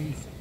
Peace.